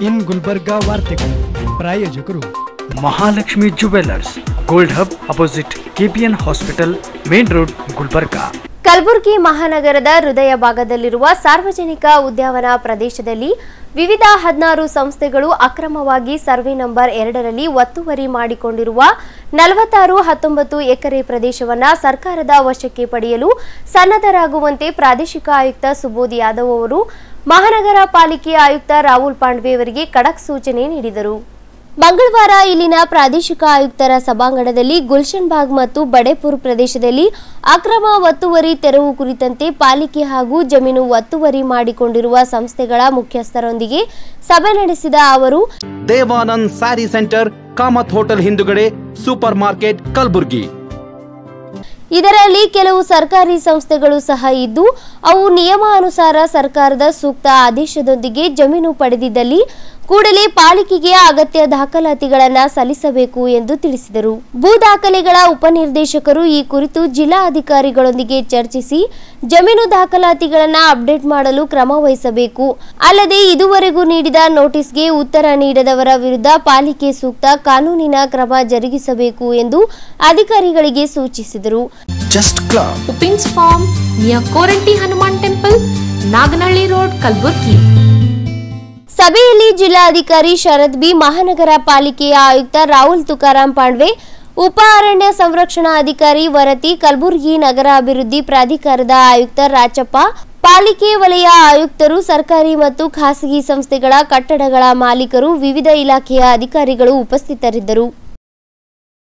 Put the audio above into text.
ಇನ್ ಗುಲ್ಬರ್ಗಾ ವಾರ್ತೆಗಳು ಪ್ರಾಯೋಜಕರು Mahalakshmi jewellers gold hub opposite KPN hospital main road Gulbarga Kalaburagi ಮಹಾನಗರದ ಹೃದಯ ಭಾಗದಲ್ಲಿರುವ ಸಾರ್ವಜನಿಕ ಉದ್ಯಾವನ ಪ್ರದೇಶದಲ್ಲಿ ವಿವಿಧ ಹದಿನಾರು ಸಂಸ್ಥೆಗಳು ಅಕ್ರಮವಾಗಿ ಸರ್ವೆ ನಂಬರ್ ಎರಡರಲ್ಲಿ ಒತ್ತುವರಿ ಮಾಡಿಕೊಂಡಿರುವ ನಲವತ್ತಾರು ಹತ್ತೊಂಬತ್ತು ಎಕರೆ ಪ್ರದೇಶವನ್ನು ಸರ್ಕಾರದ ವಶಕ್ಕೆ ಪಡೆಯಲು ಸನ್ನದ್ಧರಾಗುವಂತೆ ಪ್ರಾದೇಶಿಕ ಆಯುಕ್ತ ಸುಬೋಧ್ ಯಾದವ್ ಅವರು ಮಹಾನಗರ ಪಾಲಿಕೆ ಆಯುಕ್ತ ರಾಹುಲ್ ಪಾಂಡ್ವೆ ಅವರಿಗೆ ಖಡಕ್ ಸೂಚನೆ ನೀಡಿದರು. ಮಂಗಳವಾರ ಇಲ್ಲಿನ ಪ್ರಾದೇಶಿಕ ಆಯುಕ್ತರ ಸಭಾಂಗಣದಲ್ಲಿ ಗುಲ್ಶನ್ ಬಾಗ್ ಮತ್ತು ಬಡೇಪುರ್ ಪ್ರದೇಶದಲ್ಲಿ ಅಕ್ರಮ ಒತ್ತುವರಿ ತೆರವು ಕುರಿತಂತೆ ಪಾಲಿಕೆ ಹಾಗೂ ಜಮೀನು ಒತ್ತುವರಿ ಮಾಡಿಕೊಂಡಿರುವ ಸಂಸ್ಥೆಗಳ ಮುಖ್ಯಸ್ಥರೊಂದಿಗೆ ಸಭೆ ನಡೆಸಿದ ಅವರು ದೇವಾನಂದ್ ಸ್ಯಾರಿ ಸೆಂಟರ್ ಕಾಮತ್ ಹೋಟೆಲ್ ಹಿಂದುಗಡೆ ಸೂಪರ್ ಮಾರ್ಕೆಟ್ ಕಲಬುರ್ಗಿ. ಇದರಲ್ಲಿ ಕೆಲವು ಸರ್ಕಾರಿ ಸಂಸ್ಥೆಗಳು ಸಹ ಇದ್ದು ಅವು ನಿಯಮಾನುಸಾರ ಸರ್ಕಾರದ ಸೂಕ್ತ ಆದೇಶದೊಂದಿಗೆ ಜಮೀನು ಪಡೆದಿದ್ದಲ್ಲಿ ಕೂಡಲೇ ಪಾಲಿಕೆಗೆ ಅಗತ್ಯ ದಾಖಲಾತಿಗಳನ್ನು ಸಲ್ಲಿಸಬೇಕು ಎಂದು ತಿಳಿಸಿದರು. ಭೂ ದಾಖಲೆಗಳ ಉಪನಿರ್ದೇಶಕರು ಈ ಕುರಿತು ಜಿಲ್ಲಾ ಅಧಿಕಾರಿಗಳೊಂದಿಗೆ ಚರ್ಚಿಸಿ ಜಮೀನು ದಾಖಲಾತಿಗಳನ್ನು ಅಪ್ಡೇಟ್ ಮಾಡಲು ಕ್ರಮ ವಹಿಸಬೇಕು. ಅಲ್ಲದೆ ಇದುವರೆಗೂ ನೀಡಿದ ನೋಟಿಸ್ಗೆ ಉತ್ತರ ನೀಡದವರ ವಿರುದ್ಧ ಪಾಲಿಕೆ ಸೂಕ್ತ ಕಾನೂನಿನ ಕ್ರಮ ಜರುಗಿಸಬೇಕು ಎಂದು ಅಧಿಕಾರಿಗಳಿಗೆ ಸೂಚಿಸಿದರು. Just club farm near Hanuman temple Naganahalli road Kalburgi. ಸಭೆಯಲ್ಲಿ ಜಿಲ್ಲಾಧಿಕಾರಿ ಶರದ್ ಬಿ, ಮಹಾನಗರ ಪಾಲಿಕೆಯ ಆಯುಕ್ತ ರಾಹುಲ್ ತುಕಾರಾಂ ಪಾಂಡ್ವೆ, ಉಪ ಅರಣ್ಯ ಸಂರಕ್ಷಣಾ ಅಧಿಕಾರಿ ವರತಿ, ಕಲಬುರಗಿ ನಗರ ಅಭಿವೃದ್ಧಿ ಪ್ರಾಧಿಕಾರದ ಆಯುಕ್ತ ರಾಜಪ್ಪ ಪಾಲಿಕೆ ವಲಯ ಆಯುಕ್ತರು, ಸರ್ಕಾರಿ ಮತ್ತು ಖಾಸಗಿ ಸಂಸ್ಥೆಗಳ ಕಟ್ಟಡಗಳ ಮಾಲೀಕರು, ವಿವಿಧ ಇಲಾಖೆಯ ಅಧಿಕಾರಿಗಳು ಉಪಸ್ಥಿತರಿದ್ದರು.